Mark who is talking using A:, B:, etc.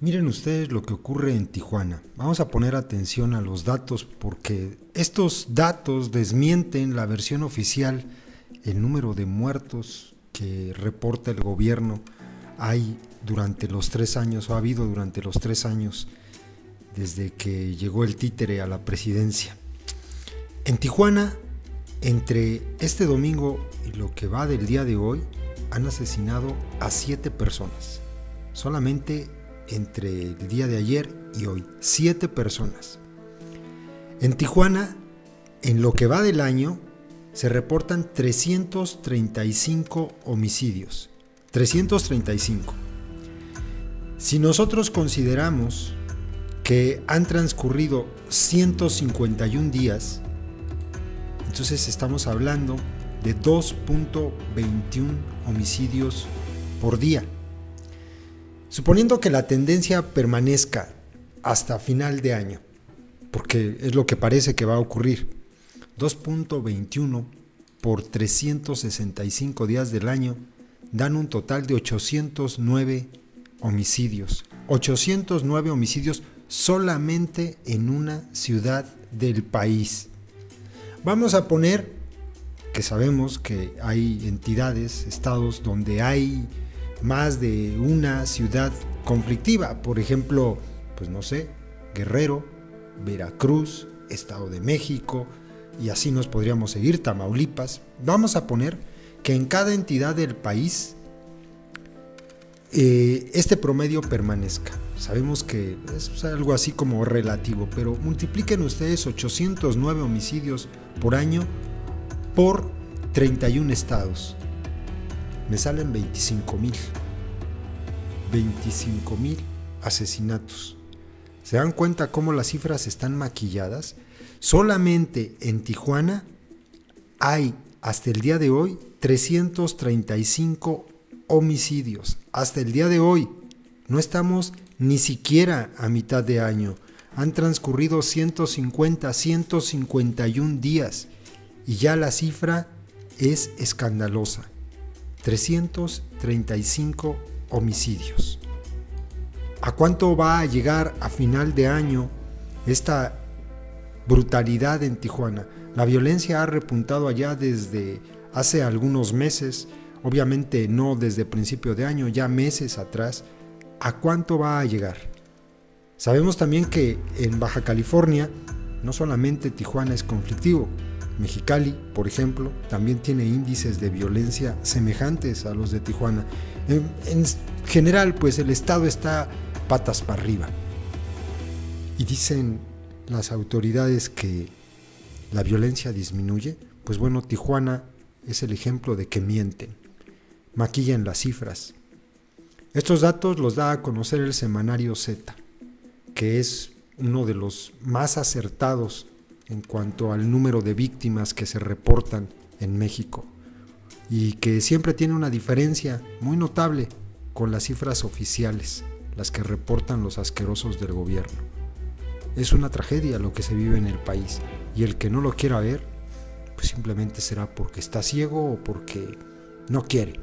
A: Miren ustedes lo que ocurre en Tijuana. Vamos a poner atención a los datos porque estos datos desmienten la versión oficial, el número de muertos que reporta el gobierno hay durante los tres años o ha habido durante los tres años desde que llegó el títere a la presidencia. En Tijuana, entre este domingo y lo que va del día de hoy, han asesinado a siete personas. Solamente entre el día de ayer y hoy. Siete personas. En Tijuana, en lo que va del año, se reportan 335 homicidios. 335. Si nosotros consideramos que han transcurrido 151 días, entonces estamos hablando de 2.21 homicidios por día. Suponiendo que la tendencia permanezca hasta final de año, porque es lo que parece que va a ocurrir, 2.21 por 365 días del año dan un total de 809 homicidios. 809 homicidios solamente en una ciudad del país. Vamos a poner que sabemos que hay entidades, estados donde hay más de una ciudad conflictiva. Por ejemplo, pues no sé, Guerrero, Veracruz, Estado de México, y así nos podríamos seguir, Tamaulipas. Vamos a poner que en cada entidad del país eh, este promedio permanezca. Sabemos que es algo así como relativo, pero multipliquen ustedes 809 homicidios por año por 31 estados me salen 25 mil. 25 mil asesinatos. ¿Se dan cuenta cómo las cifras están maquilladas? Solamente en Tijuana hay hasta el día de hoy 335 homicidios. Hasta el día de hoy. No estamos ni siquiera a mitad de año. Han transcurrido 150, 151 días y ya la cifra es escandalosa. 335 homicidios. ¿A cuánto va a llegar a final de año esta brutalidad en Tijuana? La violencia ha repuntado allá desde hace algunos meses, obviamente no desde principio de año, ya meses atrás. ¿A cuánto va a llegar? Sabemos también que en Baja California no solamente Tijuana es conflictivo, Mexicali, por ejemplo, también tiene índices de violencia semejantes a los de Tijuana. En, general, pues el Estado está patas para arriba. Y dicen las autoridades que la violencia disminuye. Pues bueno, Tijuana es el ejemplo de que mienten, maquillan las cifras. Estos datos los da a conocer el semanario Z, que es uno de los más acertados en cuanto al número de víctimas que se reportan en México y que siempre tiene una diferencia muy notable con las cifras oficiales, las que reportan los asquerosos del gobierno. Es una tragedia lo que se vive en el país y el que no lo quiera ver, pues simplemente será porque está ciego o porque no quiere.